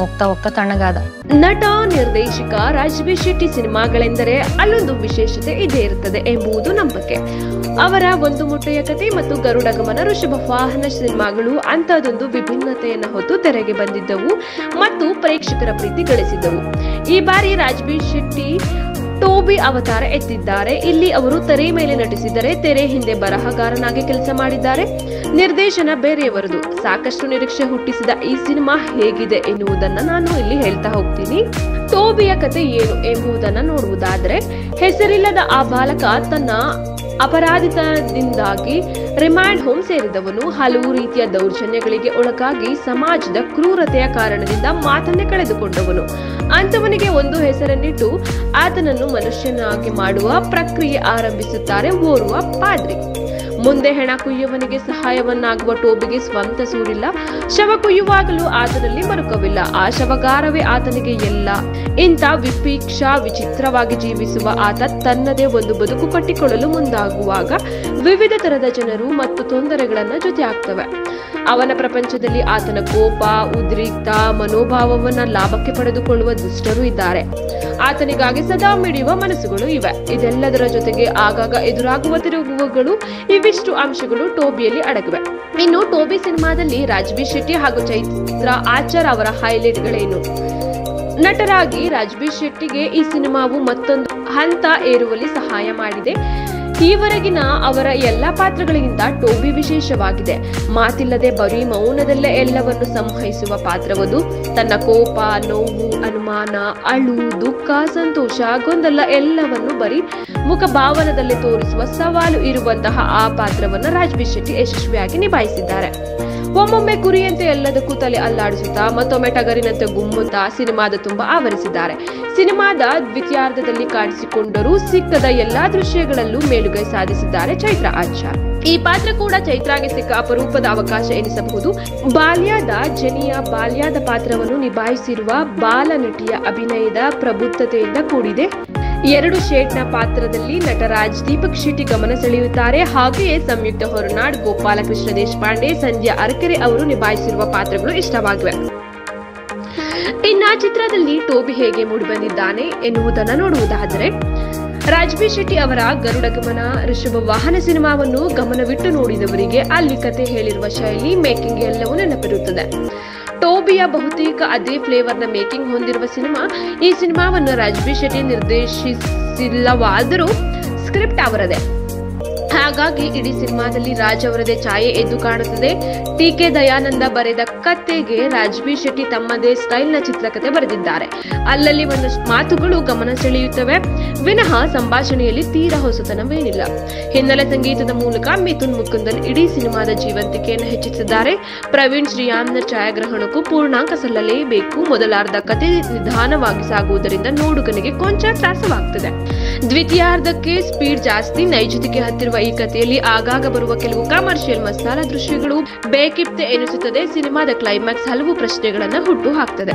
ಹೋಗ್ತಾ ಹೋಗ್ತಾ ತಣ್ಣಗಾದ. ನಟ, ನಿರ್ದೇಶಕ ರಾಜವಿ ಶೆಟ್ಟಿ ಸಿನಿಮಾಗಳೆಂದರೆ ಅಲ್ಲೊಂದು ವಿಶೇಷತೆ ಇದೇ ಇರುತ್ತದೆ ಎಂಬುದು ನಂಬಿಕೆ. ಅವರ ಒಂದು ಮುಟ್ಟೆಯ ಕತೆ ಮತ್ತು ಗರುಡ ಗಮನ ಋಷಭ ವಾಹನ ಸಿನಿಮಾಗಳು ಅಂತಹದೊಂದು ವಿಭಿನ್ನತೆಯನ್ನು ಹೊತ್ತು ತೆರೆಗೆ ಬಂದಿದ್ದವು ಮತ್ತು ಪ್ರೇಕ್ಷಕರ ಪ್ರೀತಿ ಗಳಿಸಿದ್ದವು. ಈ ಬಾರಿ ರಾಜ್ಬೀರ್ ಶೆಟ್ಟಿ ಟೋಬಿ ಅವತಾರ ಎತ್ತಿದ್ದಾರೆ. ಇಲ್ಲಿ ಅವರು ತೆರೆ ಮೇಲೆ ನಟಿಸಿದರೆ ತೆರೆ ಹಿಂದೆ ಬರಹಗಾರನಾಗಿ ಕೆಲಸ ಮಾಡಿದ್ದಾರೆ. ನಿರ್ದೇಶನ ಬೇರೆಯವರದು. ಸಾಕಷ್ಟು ನಿರೀಕ್ಷೆ ಹುಟ್ಟಿಸಿದ ಈ ಸಿನಿಮಾ ಹೇಗಿದೆ ಎನ್ನುವುದನ್ನ ನಾನು ಇಲ್ಲಿ ಹೇಳ್ತಾ ಹೋಗ್ತೀನಿ. ಟೋಬಿಯ ಕತೆ ಏನು ಎಂಬುದನ್ನ ನೋಡುವುದಾದ್ರೆ, ಹೆಸರಿಲ್ಲದ ಆ ಬಾಲಕ ತನ್ನ ಅಪರಾಧಿತದಿಂದಾಗಿ ರಿಮ್ಯಾಂಡ್ ಹೋಮ್ ಸೇರಿದವನು ಹಲವು ರೀತಿಯ ದೌರ್ಜನ್ಯಗಳಿಗೆ ಒಳಗಾಗಿ ಸಮಾಜದ ಕ್ರೂರತೆಯ ಕಾರಣದಿಂದ ಮಾತನ್ನೇ ಕಳೆದುಕೊಂಡವನು. ಅಂತವನಿಗೆ ಒಂದು ಹೆಸರನ್ನಿಟ್ಟು ಆತನನ್ನು ಮನುಷ್ಯನಾಗಿ ಮಾಡುವ ಪ್ರಕ್ರಿಯೆ ಆರಂಭಿಸುತ್ತಾರೆ ಓರ್ವ ಪಾದ್ರಿ. ಮುಂದೆ ಹೆಣ ಕುಯ್ಯುವನಿಗೆ ಸಹಾಯವನ್ನಾಗುವ ಟೋಬಿಗೆ ಸ್ವಂತ ಸೂರಿಲ್ಲ. ಶವ ಕುಯ್ಯುವಾಗಲೂ ಆತನಲ್ಲಿ ಮರುಕವಿಲ್ಲ. ಆ ಶವಗಾರವೇ ಆತನಿಗೆ ಎಲ್ಲ. ಇಂಥ ವಿಪೀಕ್ಷಾ, ವಿಚಿತ್ರವಾಗಿ ಜೀವಿಸುವ ಆತ ತನ್ನದೇ ಒಂದು ಬದುಕು ಕಟ್ಟಿಕೊಳ್ಳಲು ಮುಂದಾಗುವಾಗ ವಿವಿಧ ತರದ ಜನರು ಮತ್ತು ತೊಂದರೆಗಳನ್ನ ಜೊತೆ ಆಗ್ತವೆ ಅವನ ಪ್ರಪಂಚದಲ್ಲಿ ಆತನ ಕೋಪ, ಉದ್ರಿಕ್ತ ಮನೋಭಾವವನ್ನ ಲಾಭಕ್ಕೆ ಪಡೆದುಕೊಳ್ಳುವ ದುಷ್ಟರು ಇದ್ದಾರೆ. ಆತನಿಗಾಗಿ ಸದಾ ಮಿಡಿಯುವ ಮನಸ್ಸುಗಳು ಇವೆ. ಇದೆಲ್ಲದರ ಜೊತೆಗೆ ಆಗಾಗ ಎದುರಾಗುವ ತಿರುಗುವಗಳು ಇವಿಷ್ಟು ಅಂಶಗಳು ಟೋಬಿಯಲ್ಲಿ ಅಡಗಿವೆ. ಇನ್ನು ಟೋಬಿ ಸಿನಿಮಾದಲ್ಲಿ ರಾಜ್ಬೀರ್ ಶೆಟ್ಟಿ ಹಾಗೂ ಚೈತ್ರ ಆಚಾರ್ ಅವರ ಹೈಲೈಟ್ಗಳೇನು? ನಟರಾಗಿ ರಾಜ್ಬೀರ್ ಶೆಟ್ಟಿಗೆ ಈ ಸಿನಿಮಾವು ಮತ್ತೊಂದು ಹಂತ ಏರುವಲ್ಲಿ ಸಹಾಯ ಮಾಡಿದೆ. ಈವರೆಗಿನ ಅವರ ಎಲ್ಲಾ ಪಾತ್ರಗಳಿಗಿಂತ ಟೋಬಿ ವಿಶೇಷವಾಗಿದೆ. ಮಾತಿಲ್ಲದೆ ಬರೀ ಮೌನದಲ್ಲೇ ಎಲ್ಲವನ್ನು ಸಂವಹಿಸುವ ಪಾತ್ರವದು. ತನ್ನ ಕೋಪ, ನೋವು, ಅನುಮಾನ, ಅಳು, ದುಃಖ, ಸಂತೋಷ, ಗೊಂದಲ ಎಲ್ಲವನ್ನು ಬರೀ ಮುಖಭಾವನದಲ್ಲಿ ತೋರಿಸುವ ಸವಾಲು ಇರುವಂತಹ ಆ ಪಾತ್ರವನ್ನು ರಾಜ್ಬಿ ಶೆಟ್ಟಿ ಯಶಸ್ವಿಯಾಗಿ ನಿಭಾಯಿಸಿದ್ದಾರೆ. ಒಮ್ಮೊಮ್ಮೆ ಕುರಿಯಂತೆ ಎಲ್ಲದಕ್ಕೂ ತಲೆ ಅಲ್ಲಾಡಿಸುತ್ತಾ ಮತ್ತೊಮ್ಮೆ ಟಗರಿನಂತೆ ಗುಮ್ಮುತ್ತಾ ಸಿನಿಮಾದ ತುಂಬಾ ಆವರಿಸಿದ್ದಾರೆ. ಸಿನಿಮಾದ ದ್ವಿತೀಯಾರ್ಧದಲ್ಲಿ ಕಾಣಿಸಿಕೊಂಡರೂ ಸಿಕ್ಕದ ಎಲ್ಲಾ ದೃಶ್ಯಗಳಲ್ಲೂ ಮೇಲುಗೈ ಸಾಧಿಸಿದ್ದಾರೆ ಚೈತ್ರ ಆಚಾರ್. ಈ ಪಾತ್ರ ಕೂಡ ಚೈತ್ರಾಗೆ ಸಿಕ್ಕ ಅಪರೂಪದ ಅವಕಾಶ ಎನಿಸಬಹುದು. ಬಾಲ್ಯದ ಜನಿಯ ಬಾಲ್ಯದ ಪಾತ್ರವನ್ನು ನಿಭಾಯಿಸಿರುವ ಬಾಲ ನಟಿಯ ಅಭಿನಯದ ಪ್ರಬುದ್ಧತೆಯಿಂದ ಕೂಡಿದೆ. ಎರಡು ಶೇಡ್ನ ಪಾತ್ರದಲ್ಲಿ ನಟರಾಜ್ ದೀಪಕ್ ಶೆಟ್ಟಿ ಗಮನ ಸೆಳೆಯುತ್ತಾರೆ. ಹಾಗೆಯೇ ಸಂಯುಕ್ತ ಹೊರನಾಡ್ ಗೋಪಾಲಕೃಷ್ಣ ದೇಶಪಾಂಡೆ ಸಂಜೆ ಅರ್ಕೆರೆ ಅವರು ನಿಭಾಯಿಸಿರುವ ಪಾತ್ರಗಳು ಇಷ್ಟವಾಗಿವೆ. ಇನ್ನ ಚಿತ್ರದಲ್ಲಿ ಟೋಬಿ ಹೇಗೆ ಮೂಡಿಬಂದಿದ್ದಾನೆ ಎನ್ನುವುದನ್ನು ನೋಡುವುದಾದರೆ ರಾಜ್ಬೀರ್ ಶೆಟ್ಟಿ ಅವರ ಗರುಡ ಗಮನ ಋಷಭ ವಾಹನ ಸಿನಿಮಾವನ್ನು ಗಮನವಿಟ್ಟು ನೋಡಿದವರಿಗೆ ಅಲ್ಲಿ ಕತೆ ಹೇಳಿರುವ ಶೈಲಿ, ಮೇಕಿಂಗ್ ಎಲ್ಲವೂ ನೆನಪಿರುತ್ತದೆ. ಟೋಬಿಯ ಬಹುತೇಕ ಅದೇ ಫ್ಲೇವರ್ನ ಮೇಕಿಂಗ್ ಹೊಂದಿರುವ ಸಿನಿಮಾ ಈ ಸಿನಿಮಾವನ್ನು ರಾಜ್ಬಿ ಶೆಟ್ಟಿ ನಿರ್ದೇಶಿಸಿಲ್ಲವಾದರೂ ಸ್ಕ್ರಿಪ್ಟ್ ಅವರದೇ. ಹಾಗಾಗಿ ಇಡೀ ಸಿನಿಮಾದಲ್ಲಿ ರಾಜ್ ಅವರದೇ ಛಾಯೆ ಎದ್ದು ಕಾಣುತ್ತದೆ. ಟಿ ಕೆ ದಯಾನಂದ ಬರೆದ ಕತೆಗೆ ರಾಜ್ಬೀರ್ ಶೆಟ್ಟಿ ತಮ್ಮದೇ ಸ್ಟೈಲ್ನ ಚಿತ್ರಕಥೆ ಬರೆದಿದ್ದಾರೆ. ಅಲ್ಲಲ್ಲಿ ಒಂದಷ್ಟು ಮಾತುಗಳು ಗಮನ ಸೆಳೆಯುತ್ತವೆ. ವಿನಃ ಸಂಭಾಷಣೆಯಲ್ಲಿ ತೀರಾ ಹೊಸತನವೇನಿಲ್ಲ. ಹಿನ್ನೆಲೆ ಸಂಗೀತದ ಮೂಲಕ ಮಿಥುನ್ ಮುಕುಂದನ್ ಇಡೀ ಸಿನಿಮಾದ ಜೀವಂತಿಕೆಯನ್ನು ಹೆಚ್ಚಿಸಿದ್ದಾರೆ. ಪ್ರವೀಣ್ ಶ್ರೀಯಾಮ್ನ ಛಾಯಾಗ್ರಹಣಕ್ಕೂ ಪೂರ್ಣಾಂಕ ಸಲ್ಲಲೇಬೇಕು. ಮೊದಲಾರ್ಧ ಕತೆ ನಿಧಾನವಾಗಿ ಸಾಗುವುದರಿಂದ ನೋಡುಗನಿಗೆ ಕೊಂಚ ತ್ರಾಸವಾಗ್ತದೆ. ದ್ವಿತೀಯಾರ್ಧಕ್ಕೆ ಸ್ಪೀಡ್ ಜಾಸ್ತಿ, ನೈಜತೆಗೆ ಹತ್ತಿರುವ ಈ ಕಥೆಯಲ್ಲಿ ಆಗಾಗ ಬರುವ ಕೆಲವು ಕಮರ್ಷಿಯಲ್ ಮಸಾಲಾ ದೃಶ್ಯಗಳು ಬೇಕಿಪ್ತೆ ಎನಿಸುತ್ತದೆ. ಸಿನಿಮಾದ ಕ್ಲೈಮ್ಯಾಕ್ಸ್ ಹಲವು ಪ್ರಶ್ನೆಗಳನ್ನು ಹುಟ್ಟು ಹಾಕ್ತದೆ.